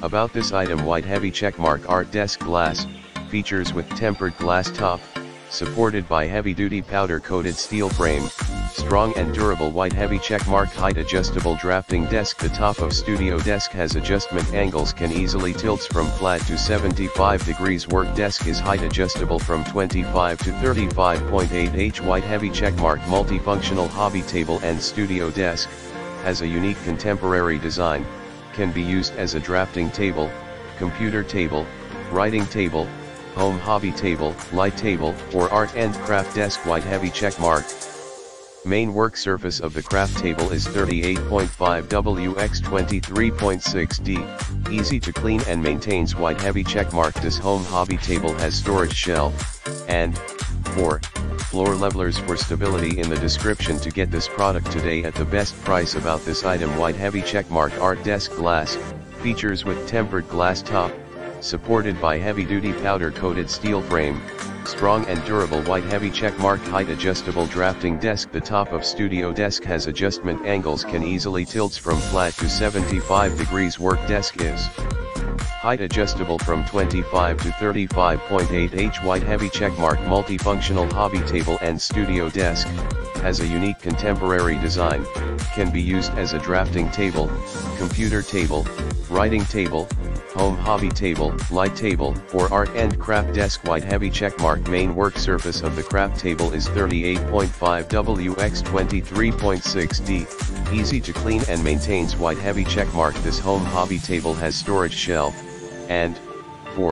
About this item white heavy checkmark art desk glass, features with tempered glass top, supported by heavy-duty powder-coated steel frame, strong and durable white heavy checkmark height adjustable drafting desk. The top of studio desk has adjustment angles can easily tilts from flat to 75 degrees. Work desk is height adjustable from 25 to 35.8 h white heavy checkmark multifunctional hobby table and studio desk, has a unique contemporary design, can be used as a drafting table, computer table, writing table, home hobby table, light table, or art and craft desk white heavy check mark. Main work surface of the craft table is 38.5 WX 23.6D, easy to clean and maintains white heavy check mark. This home hobby table has storage shelf, and, 4, floor levelers for stability in the description to get this product today at the best price about this item. White heavy checkmark art desk glass, features with tempered glass top, supported by heavy-duty powder-coated steel frame, strong and durable. White heavy checkmark height adjustable drafting desk The top of studio desk has adjustment angles can easily tilts from flat to 75 degrees. Work desk is height adjustable from 25 to 35.8 h white heavy checkmark multifunctional hobby table and studio desk, has a unique contemporary design, can be used as a drafting table, computer table, writing table, home hobby table, light table, or art and craft desk. White heavy checkmark main work surface of the craft table is 38.5 WX 23.6D, easy to clean and maintains white heavy checkmark. This home hobby table has storage shelf, and, 4.